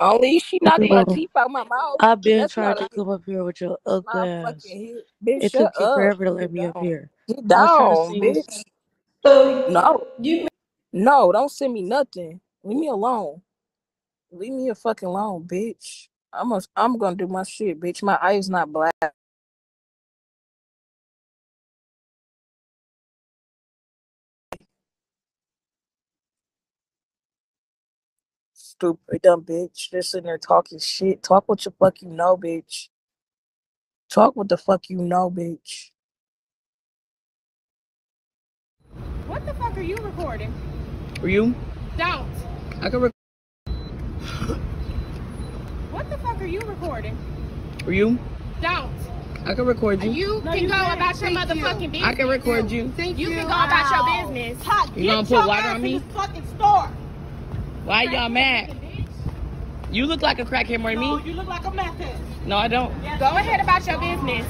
Only she not get her teeth out my mouth. I've been That's trying to a come up here with your ugly ass. fucking. Bitch, It took you up. forever to let me up here. Get I was trying to down, bitch. No. you No, don't send me nothing. Leave me alone. Leave me a fucking alone, bitch. I'm a, I'm gonna do my shit, bitch. My eyes not black. Stupid dumb bitch. Just sitting there talking shit. Talk what the fuck you know, bitch. Talk what the fuck you know, bitch. What the fuck are you recording? Are you? Don't. I can record. What the fuck are you recording? Are you? Don't. I can record you. You can go about your motherfucking business. I can record you. Thank you. You can go about your business. You gonna put water on me? fucking store. Why y'all mad? You look like a crackhead more than me. you look like a meth head. No, I don't. Go ahead about your business.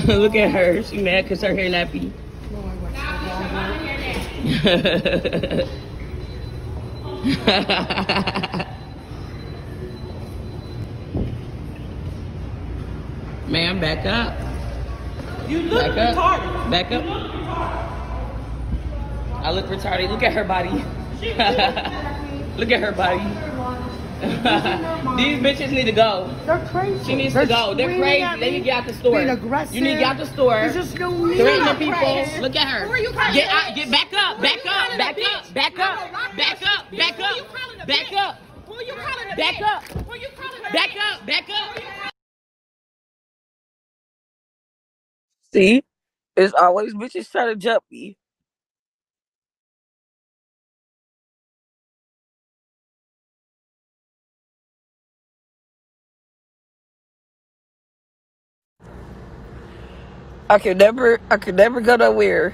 Look at her. She mad because her hair nappy. Ma'am, back up. You look Back up. retarded. Back up. I look retarded. Look at her body. look at her body. These bitches need to go. They're crazy. She needs They're to go. They're screaming crazy. They need to get out the store. being aggressive. You need to get out the store. There's just no need. Threatening not people. crazy. Look at her. Who are you calling Get out. Get back up. Back up. Back up. Back up. Back up. Back up. Back up. Who you calling a Back up. Who you calling a Back up. Back up. Who you calling- See, it's always bitches trying to jump me. I could never, I could never go nowhere.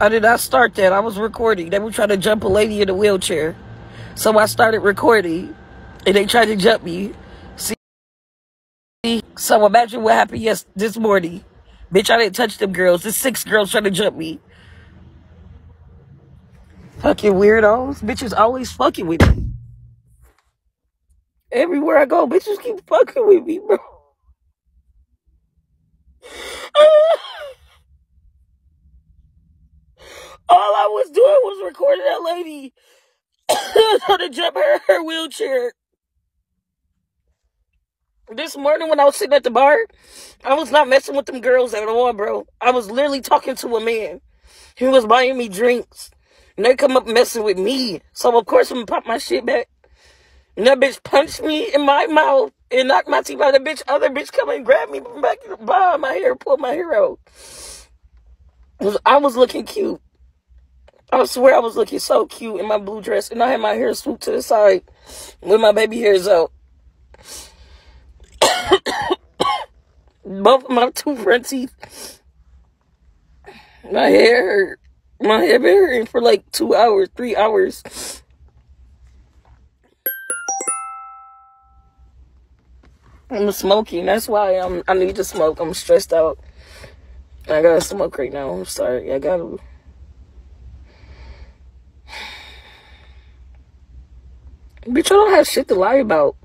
I did not start that. I was recording. They were trying to jump a lady in a wheelchair, so I started recording, and they tried to jump me. See, so imagine what happened yes this morning. Bitch, I didn't touch them girls. There's six girls trying to jump me. Fucking weirdos. Bitches always fucking with me. Everywhere I go, bitches keep fucking with me, bro. All I was doing was recording that lady trying to jump her her wheelchair. This morning when I was sitting at the bar, I was not messing with them girls at all, bro. I was literally talking to a man. He was buying me drinks. And they come up messing with me. So of course I'm gonna pop my shit back. And that bitch punched me in my mouth and knocked my teeth out. That bitch, other bitch come and grab me back behind my hair, pull my hair out. I was looking cute. I swear I was looking so cute in my blue dress, and I had my hair swooped to the side with my baby hairs out. Both of my two front teeth. My hair hurt. My hair been hurting for like two hours, three hours. I'm smoking. That's why I'm. I need to smoke. I'm stressed out. I gotta smoke right now. I'm sorry. I gotta. Bitch, I don't have shit to lie about.